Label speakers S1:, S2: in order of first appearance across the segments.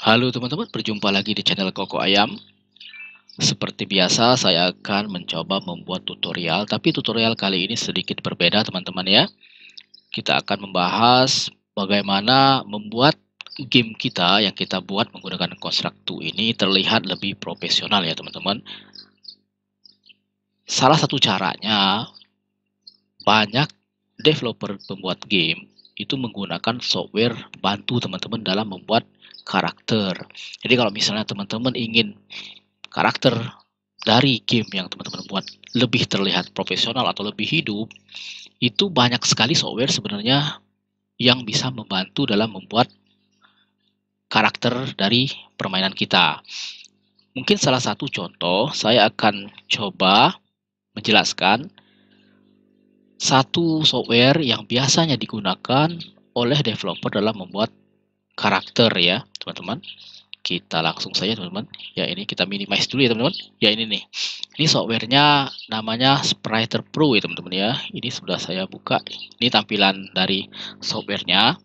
S1: Halo teman-teman, berjumpa lagi di channel Koko Ayam. Seperti biasa, saya akan mencoba membuat tutorial, tapi tutorial kali ini sedikit berbeda teman-teman ya. Kita akan membahas bagaimana membuat game kita yang kita buat menggunakan Construct 2 ini terlihat lebih profesional ya teman-teman. Salah satu caranya, banyak developer pembuat game itu menggunakan software bantu teman-teman dalam membuat karakter. Jadi kalau misalnya teman-teman ingin karakter dari game yang teman-teman buat lebih terlihat profesional atau lebih hidup, itu banyak sekali software sebenarnya yang bisa membantu dalam membuat karakter dari permainan kita. Mungkin salah satu contoh, saya akan coba menjelaskan satu software yang biasanya digunakan oleh developer dalam membuat karakter ya teman-teman. Kita langsung saja teman-teman. Ya ini kita minimize dulu ya teman-teman. Ya ini nih. Ini softwarenya namanya Spriter Pro ya teman-teman ya. Ini sudah saya buka. Ini tampilan dari softwarenya.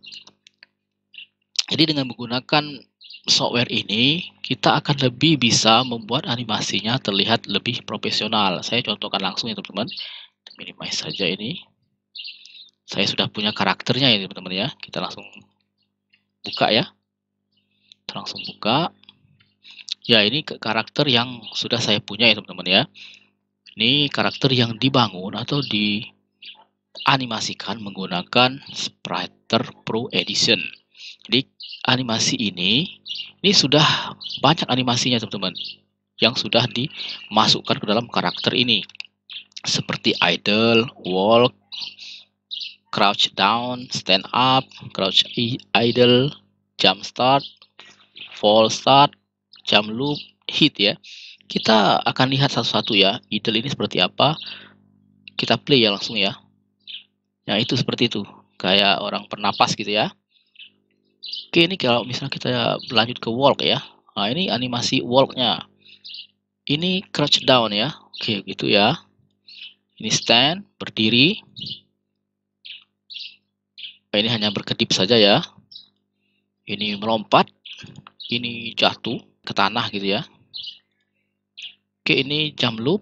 S1: Jadi dengan menggunakan software ini kita akan lebih bisa membuat animasinya terlihat lebih profesional. Saya contohkan langsung ya teman-teman. Minimize saja ini. Saya sudah punya karakternya ya teman-teman ya. Kita langsung buka ya langsung buka. Ya ini karakter yang sudah saya punya ya teman-teman ya. Ini karakter yang dibangun atau dianimasikan menggunakan Spriter Pro Edition. Jadi animasi ini ini sudah banyak animasinya teman-teman yang sudah dimasukkan ke dalam karakter ini. Seperti idle, walk, crouch down, stand up, crouch idle, jump start, fall start, jump loop, hit ya. Kita akan lihat satu-satu ya, idle ini seperti apa. Kita play ya langsung ya. Ya itu seperti itu, kayak orang pernapas gitu ya. Oke ini kalau misalnya kita berlanjut ke walk ya. Nah ini animasi walknya. Ini crouch down ya. Oke gitu ya. Ini stand, berdiri. Nah, ini hanya berkedip saja ya. Ini melompat, ini jatuh ke tanah gitu ya. Oke, ini jump loop,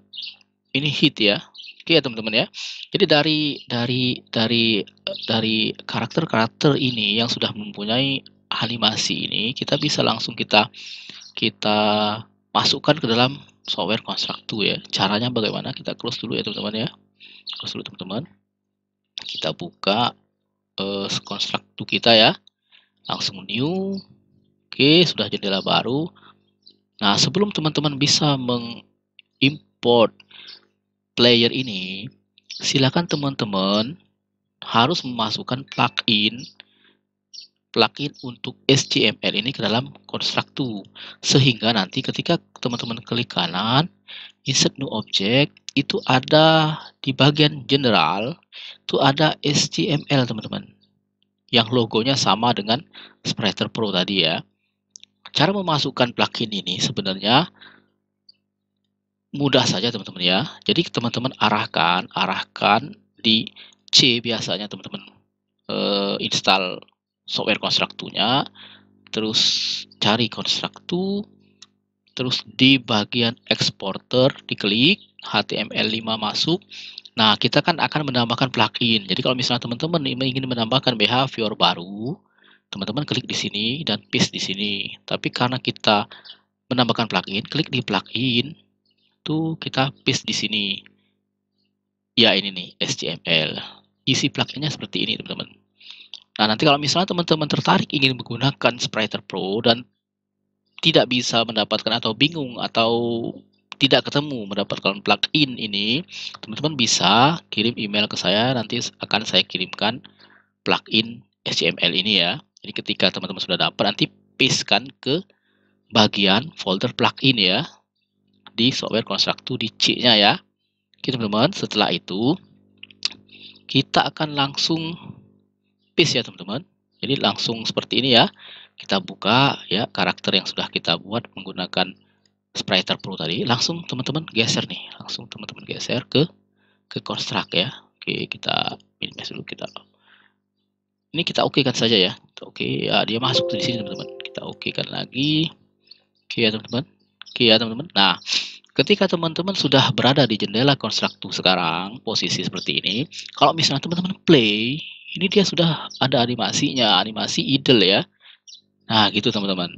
S1: ini hit ya. Oke ya teman-teman ya. Jadi dari dari dari dari karakter-karakter ini yang sudah mempunyai animasi ini, kita bisa langsung kita kita masukkan ke dalam software Construct 2 ya. Caranya bagaimana? Kita close dulu ya teman-teman ya. Close dulu teman-teman. Kita buka uh, construct kita ya langsung new oke sudah jendela baru. Nah sebelum teman-teman bisa mengimport player ini silakan teman-teman harus memasukkan plugin plugin untuk HTML ini ke dalam construct sehingga nanti ketika teman-teman klik kanan insert new object itu ada di bagian general itu ada HTML teman-teman. Yang logonya sama dengan Spriter Pro tadi ya cara memasukkan plugin ini sebenarnya mudah saja teman-teman ya. Jadi teman-teman arahkan arahkan di C biasanya teman-teman uh, install software konstruktunya terus cari konstruktu terus di bagian exporter diklik HTML5 masuk. Nah kita kan akan menambahkan plugin. Jadi kalau misalnya teman-teman ingin menambahkan behavior baru teman-teman klik di sini dan paste di sini. Tapi karena kita menambahkan plugin klik di plugin. Tuh kita paste di sini. Ya ini nih HTML isi pluginnya seperti ini teman-teman. Nah nanti kalau misalnya teman-teman tertarik ingin menggunakan Spriter Pro dan tidak bisa mendapatkan atau bingung atau tidak ketemu mendapatkan plugin ini, teman-teman bisa kirim email ke saya, nanti akan saya kirimkan plugin HTML ini ya. Jadi ketika teman-teman sudah dapat, nanti pastekan ke bagian folder plugin ya, di software Constructu di C-nya ya. Oke teman-teman, setelah itu kita akan langsung paste ya teman-teman. Jadi langsung seperti ini ya kita buka ya karakter yang sudah kita buat menggunakan Spriter Pro tadi, langsung teman-teman geser nih, langsung teman-teman geser ke ke construct ya. Oke, kita minimize dulu kita. Ini kita oke kan saja ya. Oke, okay, ya dia masuk di sini teman-teman. kita oke kan lagi. Oke ya teman-teman. Oke ya teman-teman. Nah ketika teman-teman sudah berada di jendela konstruktu sekarang posisi seperti ini kalau misalnya teman-teman play ini dia sudah ada animasinya animasi idle ya. Nah gitu teman-teman.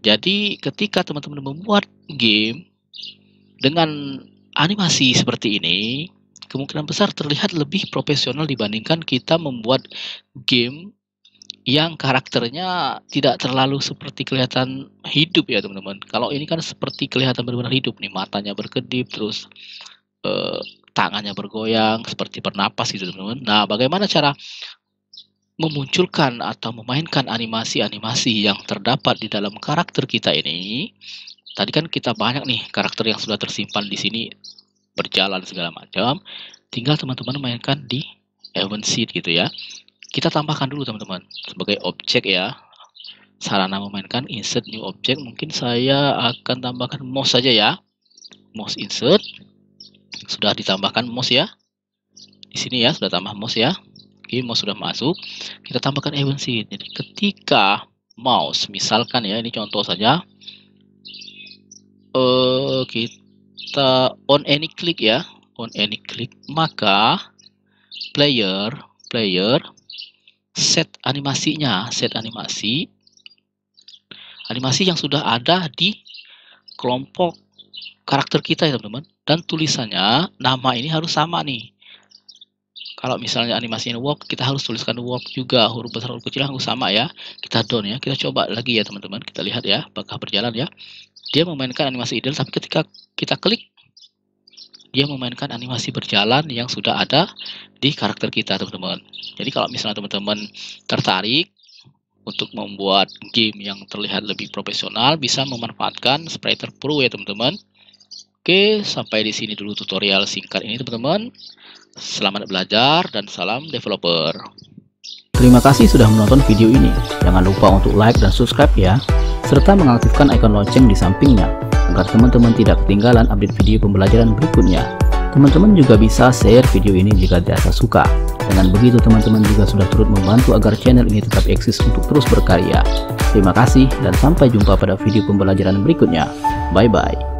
S1: Jadi ketika teman-teman membuat game dengan animasi seperti ini kemungkinan besar terlihat lebih profesional dibandingkan kita membuat game yang karakternya tidak terlalu seperti kelihatan hidup ya teman-teman. Kalau ini kan seperti kelihatan benar-benar hidup nih, matanya berkedip, terus eh, tangannya bergoyang seperti bernapas gitu teman-teman. Nah, bagaimana cara memunculkan atau memainkan animasi-animasi yang terdapat di dalam karakter kita ini? Tadi kan kita banyak nih karakter yang sudah tersimpan di sini berjalan segala macam. Tinggal teman-teman mainkan di event seed gitu ya kita tambahkan dulu teman-teman sebagai objek ya. Sarana memainkan insert new object. Mungkin saya akan tambahkan mouse saja ya. Mouse insert. Sudah ditambahkan mouse ya. Di sini ya sudah tambah mouse ya. Oke mouse sudah masuk. Kita tambahkan event seed jadi ketika mouse misalkan ya ini contoh saja. Uh, kita on any click ya. On any click maka player player set animasinya, set animasi. Animasi yang sudah ada di kelompok karakter kita ya teman-teman. Dan tulisannya nama ini harus sama nih. Kalau misalnya animasi ini walk kita harus tuliskan walk juga. Huruf besar huruf kecil harus sama ya. Kita down ya. Kita coba lagi ya teman-teman. Kita lihat ya apakah berjalan ya. Dia memainkan animasi ideal tapi ketika kita klik dia memainkan animasi berjalan yang sudah ada di karakter kita teman-teman. Jadi kalau misalnya teman-teman tertarik untuk membuat game yang terlihat lebih profesional bisa memanfaatkan Spriter Pro ya teman-teman. Oke sampai di sini dulu tutorial singkat ini teman-teman. Selamat belajar dan salam developer.
S2: Terima kasih sudah menonton video ini. Jangan lupa untuk like dan subscribe ya serta mengaktifkan icon lonceng di sampingnya agar teman-teman tidak ketinggalan update video pembelajaran berikutnya. Teman-teman juga bisa share video ini jika dirasa suka. Dengan begitu teman-teman juga sudah turut membantu agar channel ini tetap eksis untuk terus berkarya. Terima kasih dan sampai jumpa pada video pembelajaran berikutnya. Bye-bye.